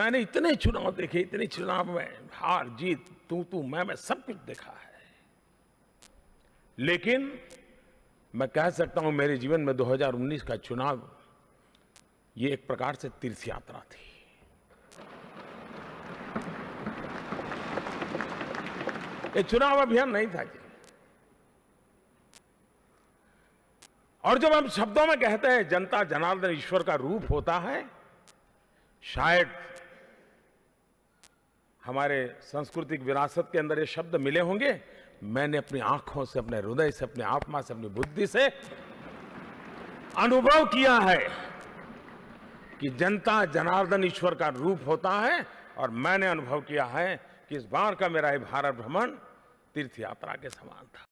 मैंने इतने चुनाव देखे, इतने चुनाव में हार, जीत, तू तू, मैं मैं सब कुछ देखा है। लेकिन मैं कह सकता हूँ, मेरे जीवन में 2019 का चुनाव, ये एक प्रकार से तीर्थ यात्रा थी। ये चुनाव अभियान नहीं था जी। और जब हम शब्दों में कहते हैं, जनता जनार्दन ईश्वर का रूप होता है, शायद हमारे सांस्कृतिक विरासत के अंदर ये शब्द मिले होंगे, मैंने अपनी आँखों से, अपने हृदय से, अपने आत्मा से, अपनी बुद्धि से अनुभव किया है कि जनता जनार्दन ईश्वर का रूप होता है और मैंने अनुभव किया है कि इस बार का मेरा ये भारत भ्रमण तीर्थ यात्रा के समान था।